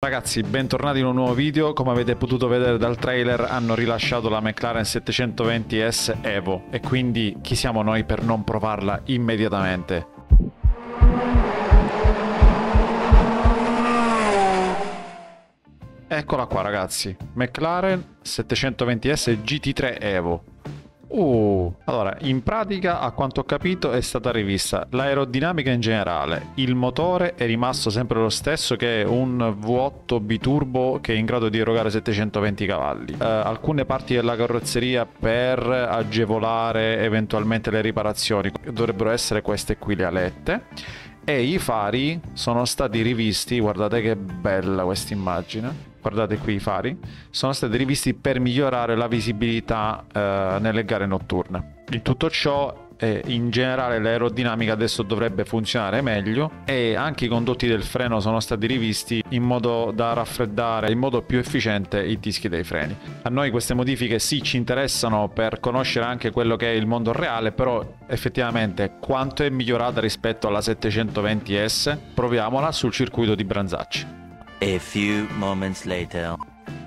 Ragazzi, bentornati in un nuovo video. Come avete potuto vedere dal trailer, hanno rilasciato la McLaren 720S Evo e quindi chi siamo noi per non provarla immediatamente? Eccola qua ragazzi, McLaren 720S GT3 Evo. Uh, allora, in pratica, a quanto ho capito, è stata rivista l'aerodinamica in generale. Il motore è rimasto sempre lo stesso, che è un V8 biturbo che è in grado di erogare 720 cavalli. Uh, alcune parti della carrozzeria per agevolare eventualmente le riparazioni dovrebbero essere queste qui le alette. E i fari sono stati rivisti, guardate che bella questa immagine guardate qui i fari, sono stati rivisti per migliorare la visibilità eh, nelle gare notturne. In tutto ciò eh, in generale l'aerodinamica adesso dovrebbe funzionare meglio e anche i condotti del freno sono stati rivisti in modo da raffreddare in modo più efficiente i dischi dei freni. A noi queste modifiche sì ci interessano per conoscere anche quello che è il mondo reale, però effettivamente quanto è migliorata rispetto alla 720S, proviamola sul circuito di Branzacci. A few moments later.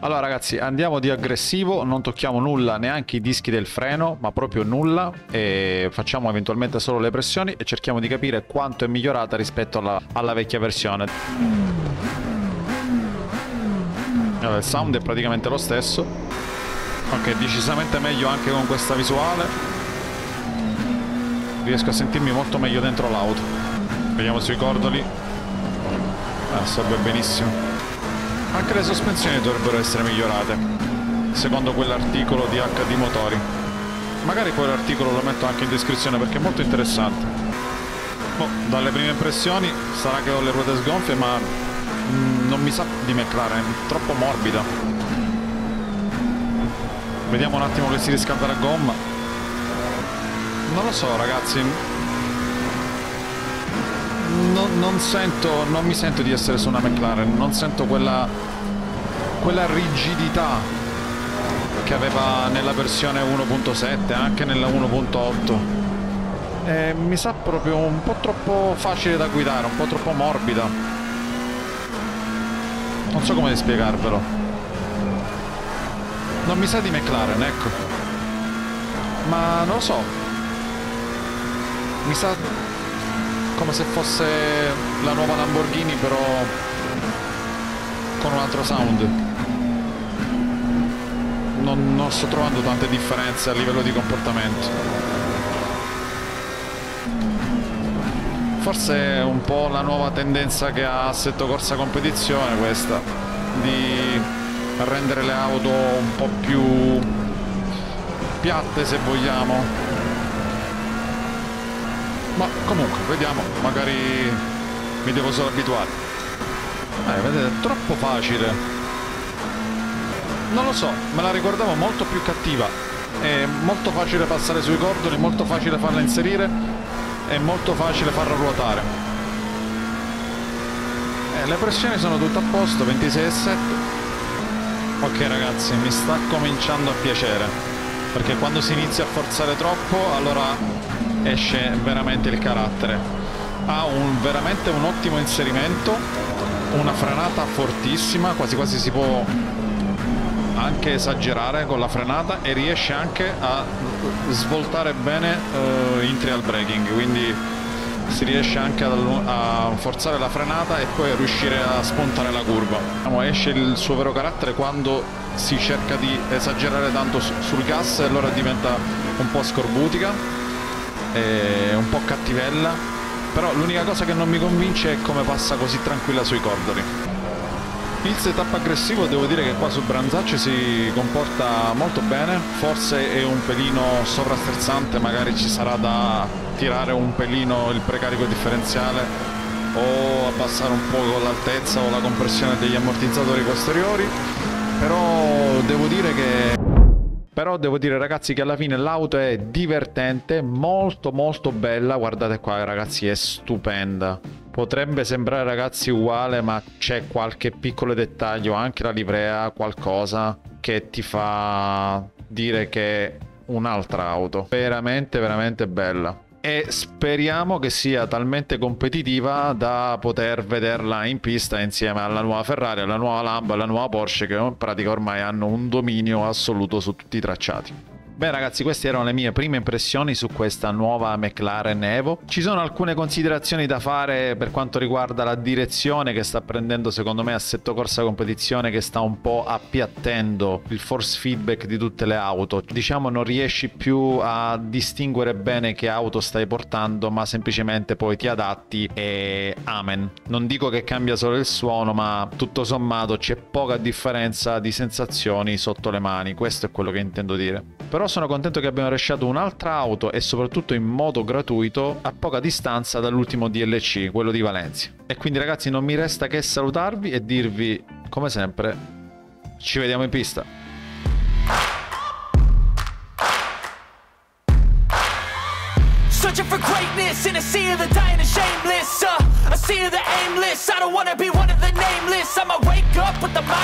Allora ragazzi andiamo di aggressivo, non tocchiamo nulla, neanche i dischi del freno, ma proprio nulla e facciamo eventualmente solo le pressioni e cerchiamo di capire quanto è migliorata rispetto alla, alla vecchia versione. Allora, il sound è praticamente lo stesso, ok decisamente meglio anche con questa visuale, riesco a sentirmi molto meglio dentro l'auto. Vediamo sui cordoli, assorbe benissimo. Anche le sospensioni dovrebbero essere migliorate secondo quell'articolo di HD Motori. Magari poi l'articolo lo metto anche in descrizione perché è molto interessante. Boh, dalle prime impressioni sarà che ho le ruote sgonfie ma mm, non mi sa di McLaren è troppo morbida. Vediamo un attimo che si riscalda la gomma. Non lo so ragazzi non, non, sento, non mi sento di essere su una McLaren, non sento quella, quella rigidità che aveva nella versione 1.7, anche nella 1.8. E mi sa proprio un po' troppo facile da guidare, un po' troppo morbida. Non so come spiegarvelo. Non mi sa di McLaren, ecco. Ma non lo so. Mi sa come se fosse la nuova Lamborghini però con un altro sound. Non, non sto trovando tante differenze a livello di comportamento. Forse è un po' la nuova tendenza che ha Assetto Corsa Competizione questa di rendere le auto un po' più piatte se vogliamo ma comunque vediamo magari mi devo solo abituare. Eh, vedete è troppo facile. Non lo so me la ricordavo molto più cattiva. È molto facile passare sui cordoli molto facile farla inserire è molto facile farla ruotare. Eh, le pressioni sono tutte a posto 26,7 ok ragazzi mi sta cominciando a piacere perché quando si inizia a forzare troppo allora esce veramente il carattere. Ha un, veramente un ottimo inserimento una frenata fortissima quasi quasi si può anche esagerare con la frenata e riesce anche a svoltare bene uh, in trial braking quindi si riesce anche a, forzare la frenata e poi riuscire a spuntare la curva. Diciamo, esce il suo vero carattere quando si cerca di esagerare tanto sul gas e allora diventa un po' scorbutica un po' cattivella. Però l'unica cosa che non mi convince è come passa così tranquilla sui cordoli il setup aggressivo devo dire che qua su Branzacci si comporta molto bene. Forse è un pelino sovrasterzante magari ci sarà da tirare un pelino il precarico differenziale o abbassare un po' l'altezza o la compressione degli ammortizzatori posteriori. Però devo dire che però devo dire ragazzi che alla fine l'auto è divertente, molto molto bella, guardate qua ragazzi è stupenda. Potrebbe sembrare ragazzi uguale ma c'è qualche piccolo dettaglio, anche la livrea, qualcosa che ti fa dire che è un'altra auto. Veramente veramente bella. e speriamo che sia talmente competitiva da poter vederla in pista insieme alla nuova Ferrari, alla nuova Lambo e alla nuova Porsche che in pratica ormai hanno un dominio assoluto su tutti i tracciati. Beh ragazzi, queste erano le mie prime impressioni su questa nuova McLaren Evo. Ci sono alcune considerazioni da fare per quanto riguarda la direzione che sta prendendo secondo me assetto corsa competizione che sta un po' appiattendo il force feedback di tutte le auto. Diciamo non riesci più a distinguere bene che auto stai portando, ma semplicemente poi ti adatti e amen. Non dico che cambia solo il suono, ma tutto sommato c'è poca differenza di sensazioni sotto le mani, questo è quello che intendo dire. Però sono contento che abbiano lasciato un'altra auto e soprattutto in modo gratuito a poca distanza dall'ultimo DLC, quello di Valencia. E quindi ragazzi non mi resta che salutarvi e dirvi, come sempre, ci vediamo in pista. Searching for greatness in a sea of the dying and shameless uh, A sea of the aimless I don't wanna be one of the nameless I'ma wake up with the mind